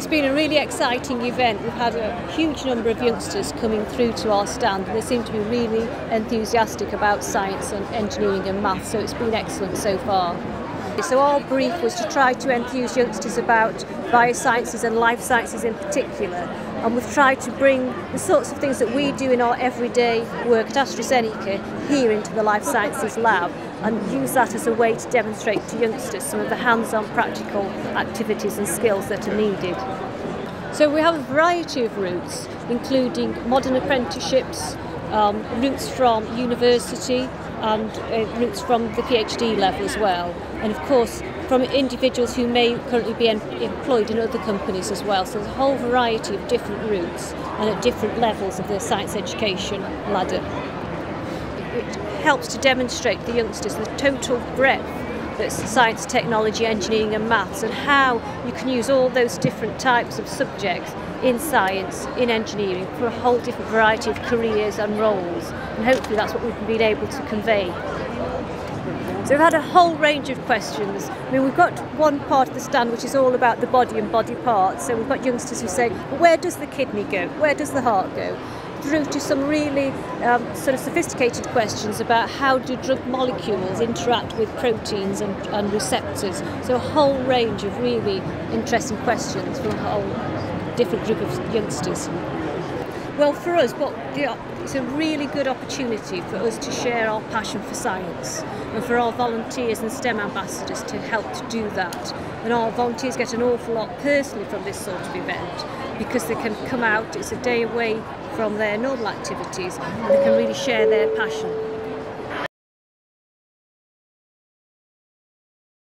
It's been a really exciting event. We've had a huge number of youngsters coming through to our stand they seem to be really enthusiastic about science and engineering and maths, so it's been excellent so far. So our brief was to try to enthuse youngsters about biosciences and life sciences in particular. And we've tried to bring the sorts of things that we do in our everyday work at AstraZeneca here into the life sciences lab and use that as a way to demonstrate to youngsters some of the hands-on practical activities and skills that are needed. So we have a variety of routes, including modern apprenticeships, um, routes from university and uh, routes from the PhD level as well. And of course, from individuals who may currently be employed in other companies as well. So there's a whole variety of different routes and at different levels of the science education ladder. It helps to demonstrate to the youngsters the total breadth that's science, technology, engineering and maths and how you can use all those different types of subjects in science, in engineering, for a whole different variety of careers and roles. And hopefully that's what we've been able to convey. So we've had a whole range of questions. I mean, we've got one part of the stand which is all about the body and body parts. So we've got youngsters who say, well, where does the kidney go? Where does the heart go? Through to some really um, sort of sophisticated questions about how do drug molecules interact with proteins and, and receptors. So a whole range of really interesting questions from a whole different group of youngsters. Well, for us, it's a really good opportunity for us to share our passion for science and for our volunteers and STEM ambassadors to help to do that. And our volunteers get an awful lot personally from this sort of event because they can come out, it's a day away from their normal activities and they can really share their passion